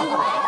Oh,